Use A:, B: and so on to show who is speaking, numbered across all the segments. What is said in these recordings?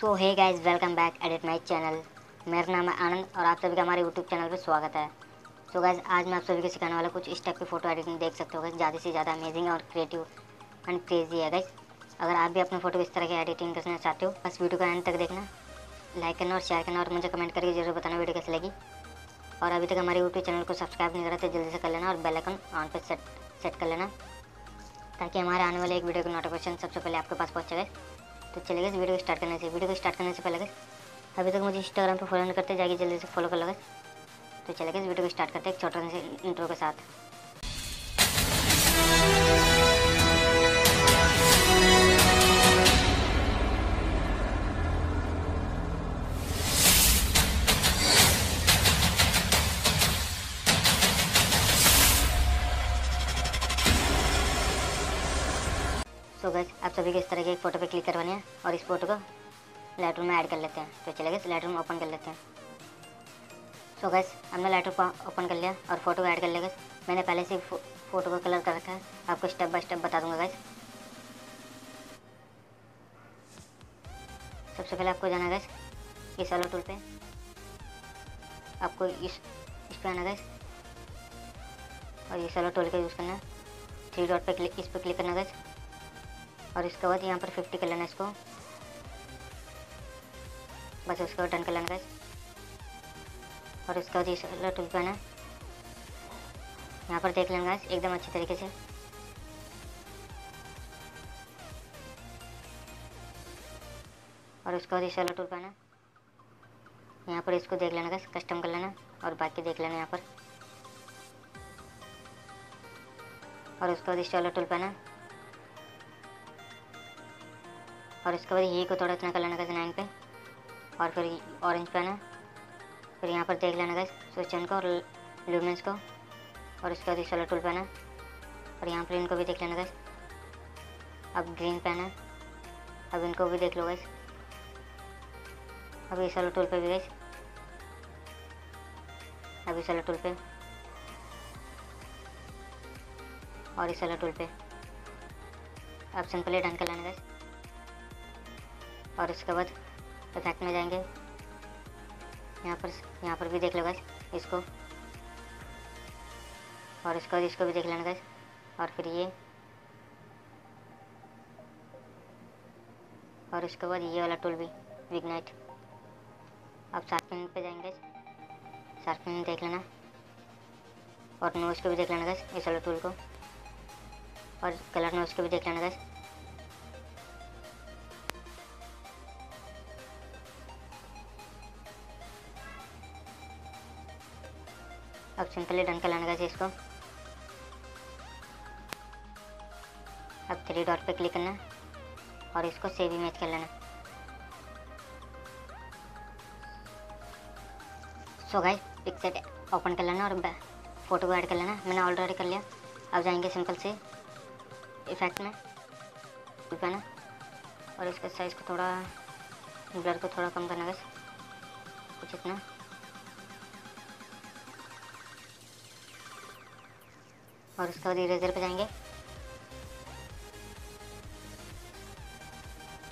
A: So hey guys welcome back edit my channel मेरा नाम है आनंद और आप सभी का हमारे यूट्यूब चैनल पर स्वागत है। सो so गाइस आज मैं आप सभी को सिखाने वाला कुछ इस टाइप की फ़ोटो एडिटिंग देख सकते हो ज़्यादा से ज़्यादा अमेजिंग और क्रिएटिव एंड क्रेजी है गाइस अगर आप भी अपने फ़ोटो इस तरह की एडिटिंग करना चाहते हो, बस वीडियो को एंड तक देखना। लाइक करना और शेयर करना और मुझे कमेंट करके ज़रूर बताना वीडियो कैसी लगी। और अभी तक हमारे यूट्यूब चैनल को सब्सक्राइब नहीं करा तो जल्दी से कर लेना और बेल आइकन ऑन पर सेट सेट कर लेना। ताकि हमारे आने वाले एक वीडियो का नोटिफिकेशन सबसे पहले आपके पास पहुँचेगा तो चलिए इस वीडियो को स्टार्ट करने से, वीडियो को स्टार्ट करने से पहले गए अभी तक मुझे इंस्टाग्राम पर फॉलो नहीं करते जाइए जल्दी से फॉलो कर लगे तो चलिए इस वीडियो को स्टार्ट करते एक छोटा से इंट्रो के साथ। सो गैस आप सभी को इस तरह के फ़ोटो पे क्लिक करवानी है और इस फ़ोटो को लाइट में ऐड कर लेते हैं। तो चले गए लाइट ओपन कर लेते हैं। सो गैस हमने लाइट ओपन कर लिया और फ़ोटो को ऐड कर लिया मैंने पहले से फ़ोटो को कलर कर रखा है। आपको स्टेप बाय स्टेप बता दूँगा गैस सबसे पहले आपको जाना गैस इस वाला टूल पे। आपको इस इस पे आना गैस और इस वाला टूल का यूज़ करना है। थ्री डॉट पे क्लिक इस पर क्लिक करना गैस और इसके बाद यहाँ पर फिफ्टी कर लेना इसको। बस उसके बाद डन कर लेना और इसके बाद इस टूल पे आना यहाँ पर देख लेना एकदम अच्छी तरीके से। और उसके बाद इस वाला टूल पे आना यहाँ पर इसको देख लेना कस्टम कर लेना और बाकी देख लेना यहाँ पर। और उसके बाद इस वाला टूल पे आना और उसके बाद ये को थोड़ा इतना कर लेना गैस नाइन पे। और फिर ऑरेंज पेन है फिर यहाँ पर देख लेना गैस को और लूमेंस को। और उसके बाद वाला टूल पेन है और यहाँ पर इनको भी देख लेना गैस अब ग्रीन पेन है अब इनको भी देख लो गैस इस वाला टूल पे भी गैस इस वाला टूल पे। और इस वाला टूल पे। अब सिंपली डन कर लेना गैस और इसके बाद इफ़ेक्ट में जाएँगे। यहाँ पर यहाँ पर भी देख लो गैस इसको। और इसके बाद इसको भी देख लेना गैस और फिर ये। और इसके बाद ये वाला टूल भी विगनाइट अब शार्पनिंग पे जाएँगे शार्पनिंग देख लेना। और नोज़ को भी देख लेना गैस इस वाले टूल को। और कलर नोज़ को भी देख लेना गैस अब सिंपली डन कर लेना इसको। अब थ्री डॉट पे क्लिक करना और इसको सेव इमेज कर लेना। सो गाइस पिक्चर ओपन कर लेना और फ़ोटो को ऐड कर लेना। मैंने ऑलरेडी कर लिया। अब जाएँगे सिंपल से इफ़ेक्ट में। ना? और इसका साइज़ को थोड़ा ब्लर को थोड़ा कम करना गैस कुछ इतना। और उसके बाद इरेजर पे जाएँगे।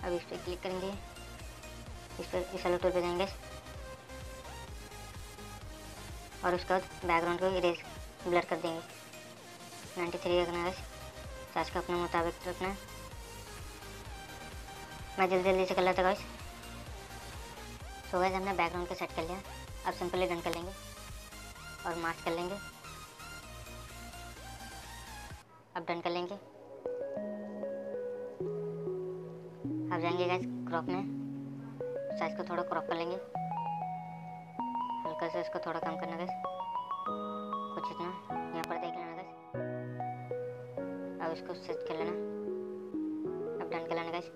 A: अब इस पर क्लिक करेंगे। इस पर, इस टूल पे जाएँगे। और उसके बाद बैकग्राउंड को इरेज ब्लर कर देंगे। 93 रखना है साइज़ का अपने मुताबिक रखना। है मैं जल्दी जल्दी से कर लेता गाइस सो गाइस हमने बैकग्राउंड को सेट कर लिया। अब सिंपली डन कर लेंगे। और मार्क कर लेंगे। अब डन कर लेंगे। अब जाएँगे गैस क्रॉप में। साइज़ को थोड़ा क्रॉप कर लेंगे। हल्का से इसको थोड़ा कम करना गैस कुछ इतना, यहाँ पर देख लेना गैस अब इसको सेट कर लेना। अब डन कर लेना गैस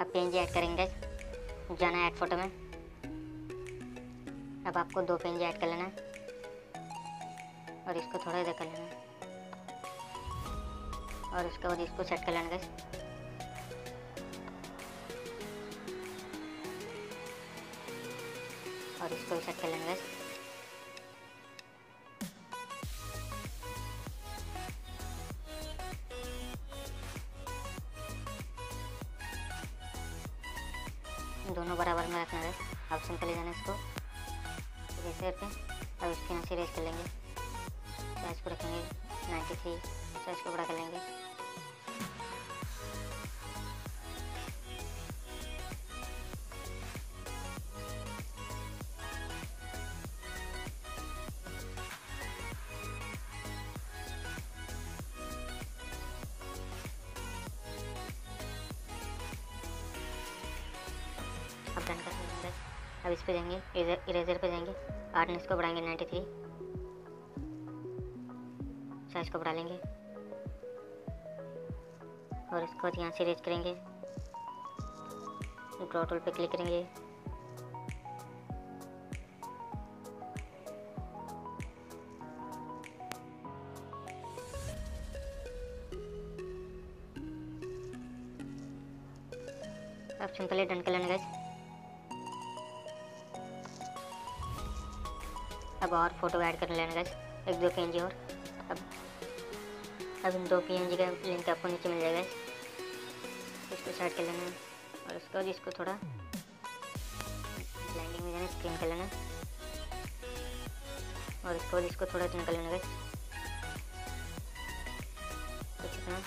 A: अब पेंजी ऐड करेंगे गैस जाना ऐड फ़ोटो में। अब आपको दो पेंजी ऐड कर लेना है। और इसको थोड़ा इधर कर लेना है। और उसके बाद इसको सेट कर लेना गैस और इसको भी सेट कर लेना गैस दोनों बराबर में रखना है अब सिंपली जाना इसको। ऐसे करके अब इसके यहाँ से रेस कर लेंगे। साइज़ को रखेंगे नाइन्टी थ्री साइज़ को बड़ा कर लेंगे। अब इस पे जाएँगे इरेजर पे जाएँगे। हार्डनेस को बढ़ाएँगे नाइन्टी थ्री साइज़ को बढ़ा लेंगे। और इसको यहाँ से रेज करेंगे। ड्रॉ टूल पे क्लिक करेंगे। अब सिंपली डन कर लेना गाइस अब और फ़ोटो ऐड कर लेना एक, दो पी और। अब अब इन दो पी एन का लिंक आपको नीचे मिल जाएगा इसको साइड कर लेना। और उसके बाद इसको थोड़ा ब्लाइंडिंग में जाना स्क्रीन कर लेना। और इसके बाद इसको थोड़ा चुन कर लेना इतना।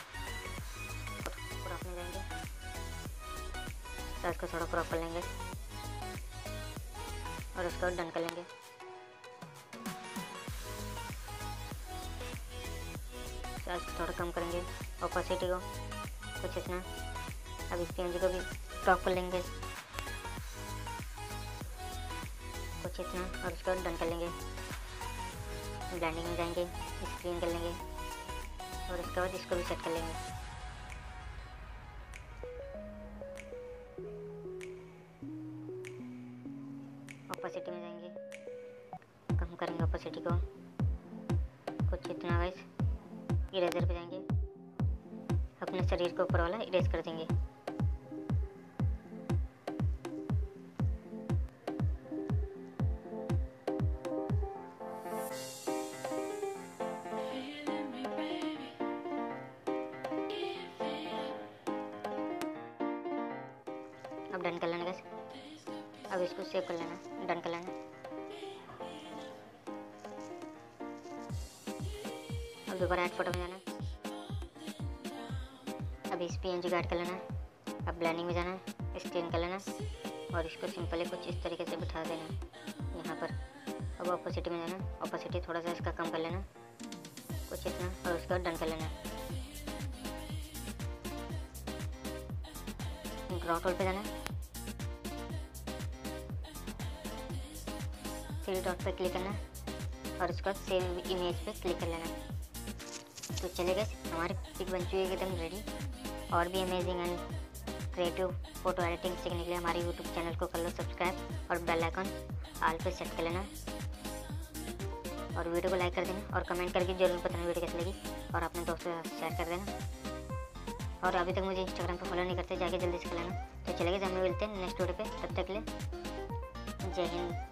A: क्रॉप में जाएँगे। साइज़ को थोड़ा क्रॉप कर लेंगे। और उसके डन कर लेंगे। साइज़ को थोड़ा कम करेंगे। ऑपोसिटी को कुछ इतना। अब इस पी को भी टॉप कर लेंगे। कुछ इतना। और इसको डन कर लेंगे। ब्लैंडिंग में जाएँगे। स्क्रीन कर लेंगे। और इसके बाद इसको भी सेट कर लेंगे। अपने शरीर को ऊपर वाला इरेज कर देंगे। अब डन कर लेना गैस अब इसको सेव कर लेना। डन कर लेना। अब दोबारा ऐड फ़ोटो में जाना। अब इस पी एन जी ऐड कर लेना अब ब्लैंडिंग में जाना है स्क्रीन कर लेना और इसको सिंपली कुछ इस तरीके से बिठा देना यहाँ पर अब ऑपोसिटी में जाना ऑपोसिटी थोड़ा सा इसका कम कर लेना कुछ इतना और उसके बाद डन कर लेना ड्रॉ टूल पे जाना थ्री डॉट पे क्लिक करना और उसके बाद इमेज पे क्लिक कर लेना तो चले गए हमारी पिक बन चुकी है एकदम रेडी और भी amazing and creative photo editing सीखने के लिए हमारे यूट्यूब चैनल को कर लो सब्सक्राइब और बेल आइकन आल पे सेट कर लेना। और वीडियो को लाइक कर देना और कमेंट करके ज़रूर बताना वीडियो कैसी लगी और अपने दोस्तों के साथ शेयर कर देना। और अभी तक मुझे इंस्टाग्राम पर फॉलो नहीं करते, जाके जल्दी से कर लेना। तो चले गए हमें मिलते हैं नेक्स्ट वीडियो पे। तब तक लिए जय हिंद।